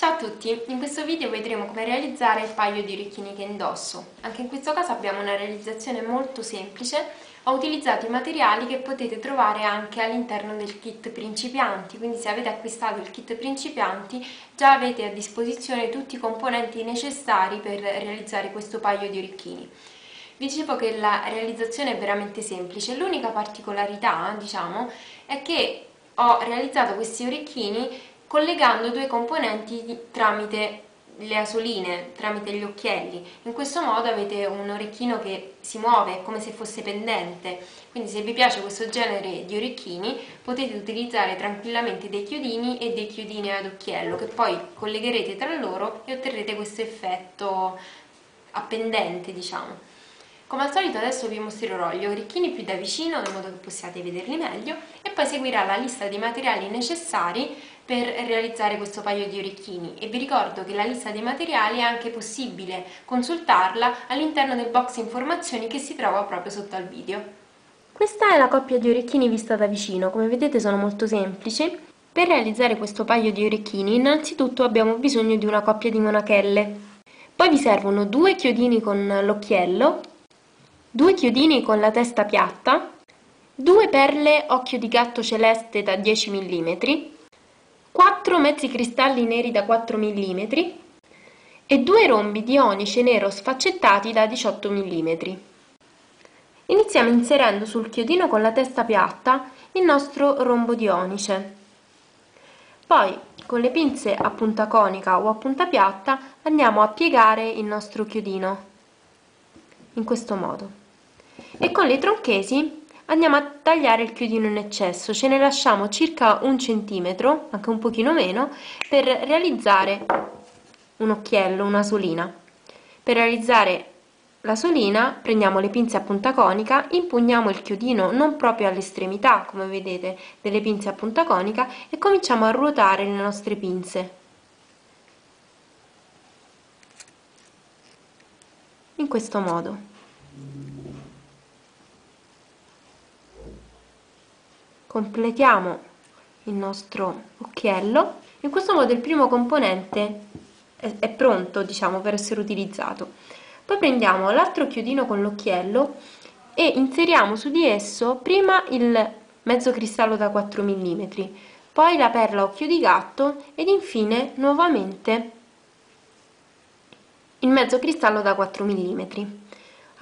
Ciao a tutti, in questo video vedremo come realizzare il paio di orecchini che indosso. Anche in questo caso abbiamo una realizzazione molto semplice, ho utilizzato i materiali che potete trovare anche all'interno del kit principianti, quindi se avete acquistato il kit principianti già avete a disposizione tutti i componenti necessari per realizzare questo paio di orecchini. Vi dicevo che la realizzazione è veramente semplice, l'unica particolarità diciamo è che ho realizzato questi orecchini collegando due componenti tramite le asoline, tramite gli occhielli. In questo modo avete un orecchino che si muove, come se fosse pendente. Quindi se vi piace questo genere di orecchini potete utilizzare tranquillamente dei chiodini e dei chiodini ad occhiello che poi collegherete tra loro e otterrete questo effetto a pendente, diciamo. Come al solito adesso vi mostrerò gli orecchini più da vicino in modo che possiate vederli meglio e poi seguirà la lista dei materiali necessari per realizzare questo paio di orecchini e vi ricordo che la lista dei materiali è anche possibile consultarla all'interno del box informazioni che si trova proprio sotto al video. Questa è la coppia di orecchini vista da vicino, come vedete sono molto semplici. Per realizzare questo paio di orecchini innanzitutto abbiamo bisogno di una coppia di monachelle. Poi vi servono due chiodini con l'occhiello due chiodini con la testa piatta, due perle occhio di gatto celeste da 10 mm, 4 mezzi cristalli neri da 4 mm e due rombi di onice nero sfaccettati da 18 mm. Iniziamo inserendo sul chiodino con la testa piatta il nostro rombo di onice. Poi con le pinze a punta conica o a punta piatta andiamo a piegare il nostro chiodino in questo modo e con le tronchesi andiamo a tagliare il chiodino in eccesso, ce ne lasciamo circa un centimetro, anche un pochino meno, per realizzare un occhiello, una solina. Per realizzare la solina prendiamo le pinze a punta conica, impugniamo il chiodino non proprio all'estremità, come vedete, delle pinze a punta conica e cominciamo a ruotare le nostre pinze. In questo modo. Completiamo il nostro occhiello. In questo modo il primo componente è, è pronto diciamo per essere utilizzato. Poi prendiamo l'altro chiodino con l'occhiello e inseriamo su di esso prima il mezzo cristallo da 4 mm poi la perla occhio di gatto ed infine nuovamente il mezzo cristallo da 4 mm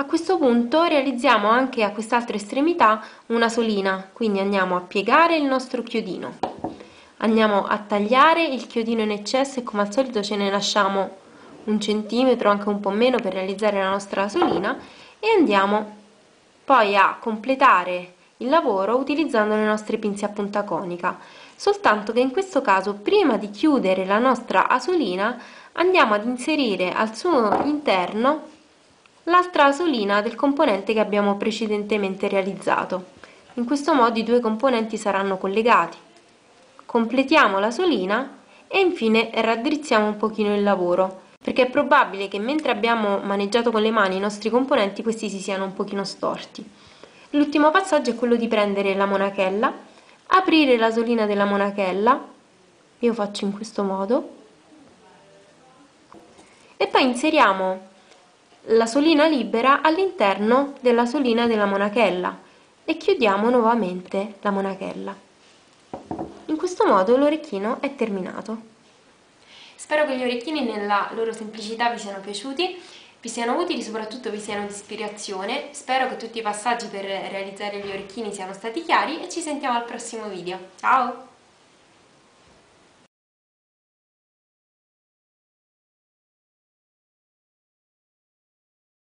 a questo punto realizziamo anche a quest'altra estremità una solina, quindi andiamo a piegare il nostro chiodino, andiamo a tagliare il chiodino in eccesso e come al solito ce ne lasciamo un centimetro, anche un po' meno per realizzare la nostra solina e andiamo poi a completare il lavoro utilizzando le nostre pinze a punta conica. Soltanto che in questo caso prima di chiudere la nostra asolina andiamo ad inserire al suo interno l'altra asolina del componente che abbiamo precedentemente realizzato. In questo modo i due componenti saranno collegati. Completiamo l'asolina e infine raddrizziamo un pochino il lavoro, perché è probabile che mentre abbiamo maneggiato con le mani i nostri componenti questi si siano un pochino storti. L'ultimo passaggio è quello di prendere la monachella, aprire l'asolina della monachella, io faccio in questo modo, e poi inseriamo la solina libera all'interno della solina della monachella e chiudiamo nuovamente la monachella. In questo modo l'orecchino è terminato. Spero che gli orecchini nella loro semplicità vi siano piaciuti, vi siano utili, soprattutto vi siano di ispirazione. Spero che tutti i passaggi per realizzare gli orecchini siano stati chiari e ci sentiamo al prossimo video. Ciao!